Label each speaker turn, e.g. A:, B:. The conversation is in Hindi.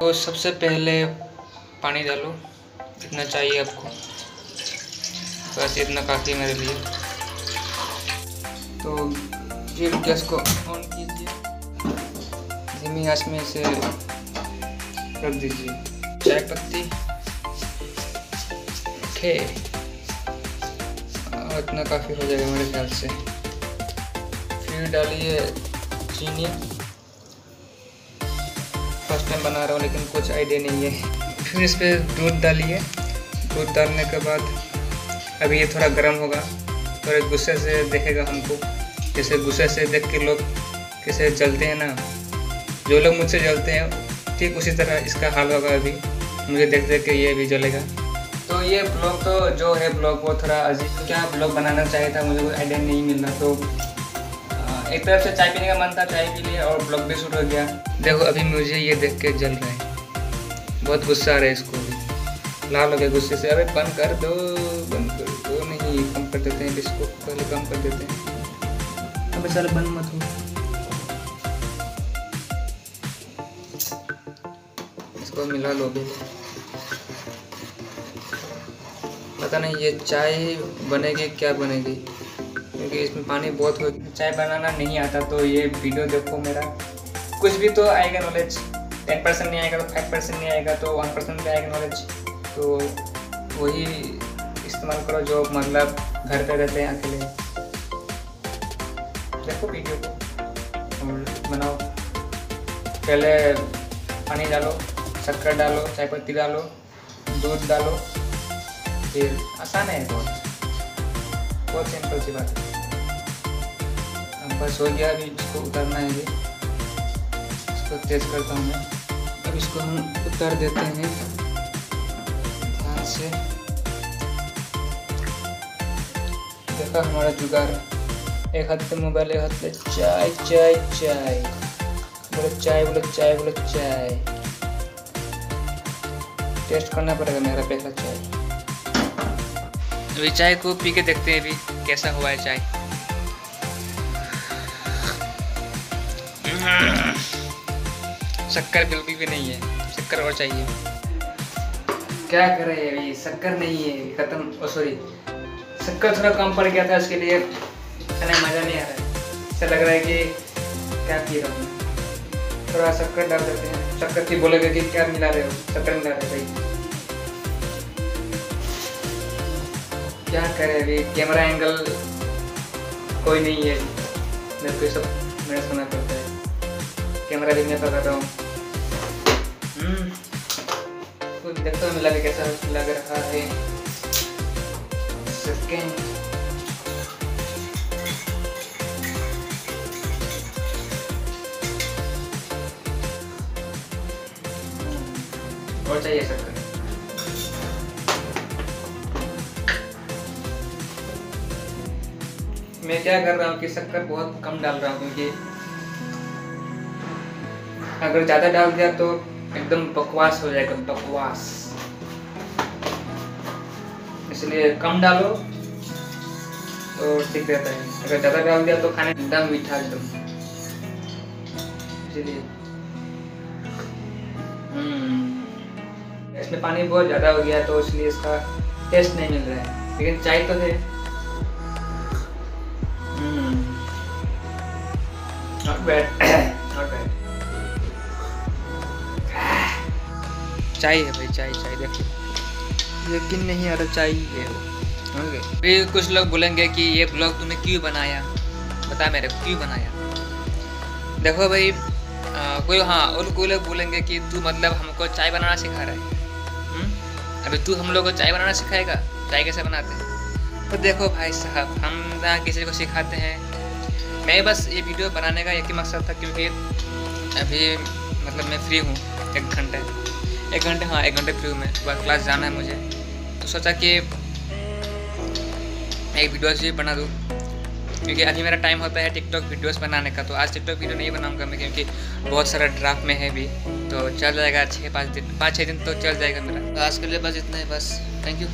A: तो सबसे पहले पानी डालो इतना चाहिए आपको। बस इतना काफ़ी मेरे लिए। तो फिर गैस को ऑन कीजिए। धीमी आँच में इसे रख दीजिए। चाय पत्ती। ओके। इतना काफ़ी हो जाएगा मेरे ख्याल से। फिर डालिए चीनी। टाइम बना रहा हूँ, लेकिन कुछ आइडिया नहीं है। फिर इस पर दूध डालिए। दूध डालने के बाद अभी ये थोड़ा गर्म होगा। थोड़े गुस्से से देखेगा हमको। जैसे गुस्से से देख के लोग कैसे जलते हैं ना। जो लोग मुझसे जलते हैं, ठीक उसी तरह इसका हाल होगा अभी। मुझे देख देख के ये भी जलेगा। तो ये ब्लॉग तो जो है ब्लॉग वो थोड़ा अजीब क्या ब्लॉग बनाना चाहिए था? मुझे कोई आइडिया नहीं मिल। रहा तो एक तरफ़ से चाय पीने का मन था, चाय पी लिया और ब्लॉग भी शुरू हो गया। देखो, अभी मुझे ये देख के जल रहा है। बहुत गुस्सा आ रहा है इसको लाल हो गया गुस्से से। अरे, बंद कर दो, बंद कर दो। नहीं, कम कर देते हैं इसको, पहले कम कर देते हैं। अबे चल बंद मत हो। इसको मिला लो भी पता नहीं ये चाय बनेगी, क्या बनेगी। क्योंकि इसमें पानी बहुत हो चाय बनाना नहीं आता तो ये वीडियो देखो मेरा। कुछ भी तो आएगा नॉलेज टेन परसेंट नहीं आएगा तो फाइव परसेंट नहीं आएगा तो वन परसेंट भी आएगा नॉलेज तो वही इस्तेमाल करो जो मतलब घर पे रहते हैं अकेले। देखो वीडियो को। बनाओ। पहले पानी डालो, शक्कर डालो, चाय पत्ती डालो, दूध डालो। फिर आसान है। बहुत बहुत सिंपल सी बात। है बस हो गया, अभी इसको उतारना है इसको तेज करता हूँ मैं। अब इसको हम उतार देते हैं। ध्यान से। देखा हमारा जुगाड़। एक हाथ पे मोबाइल, एक हाथ पे चाय चाय चाय। बोलो चाय बोलो चाय बोलो चाय। टेस्ट करना पड़ेगा मेरा पहला चाय। अभी चाय को पी के देखते हैं अभी कैसा हुआ है चाय। शक्कर बिल्कुल भी नहीं है। शक्कर और चाहिए। क्या करे अभी शक्कर नहीं है। खत्म। ओ सॉरी शक्कर थोड़ा कम पड़ गया था उसके लिए खाने मज़ा नहीं आ रहा है। ऐसा लग रहा है कि क्या पी रहा हूँ थोड़ा शक्कर डाल देते हैं। शक्कर की बोलेगा कि क्या मिला रहे हो? शक्कर मिला रहे भाई। क्या करे अभी? कैमरा एंगल कोई नहीं है। मेरे को सब मैंने सुना पड़ता है कैमरा भी मैं पकड़ रहा हूँ कुछ देखता हूँ के कैसा लग रहा है? सेकेंड और चाहिए शक्कर मैं क्या कर रहा हूँ कि शक्कर बहुत कम डाल रहा हूँ, क्योंकि अगर ज़्यादा डाल दिया तो एकदम बकवास हो जाएगा, बकवास। इसलिए कम डालो तो ठीक रहता है। अगर ज़्यादा डाल दिया तो खाने एकदम मीठा एकदम। इसलिए। इसमें पानी बहुत ज़्यादा हो गया तो इसलिए इसका टेस्ट नहीं मिल रहा है। लेकिन चाय तो है Not bad. Not bad. चाय है भाई चाय चाय देखो लेकिन नहीं आ रहा चाय है वो कुछ लोग बोलेंगे कि ये ब्लॉग तूने क्यों बनाया? बता मेरे को क्यों बनाया? देखो भाई आ, कोई हाँ और कोई लोग बोलेंगे कि तू मतलब हमको चाय बनाना सिखा रहा है। हुँ? अभी तू हम लोग को चाय बनाना सिखाएगा? चाय कैसे बनाते हैं? तो देखो भाई साहब हम ना किसी को सिखाते हैं। मैं बस ये वीडियो बनाने का एक ही मकसद था क्योंकि अभी मतलब मैं फ्री हूँ एक घंटे। एक घंटे हाँ एक घंटे फ्री मैं। सुबह क्लास जाना है मुझे। तो सोचा कि एक वीडियो भी बना दूँ। क्योंकि अभी मेरा टाइम होता है टिकटॉक वीडियोस बनाने का। तो आज टिकटॉक वीडियो नहीं बनाऊँगा मैं, क्योंकि बहुत सारा ड्राफ्ट में है भी तो चल जाएगा, छः, पाँच दिन, पाँच, छः दिन तो चल जाएगा मेरा। तो आज के लिए बस इतना ही, बस। Thank you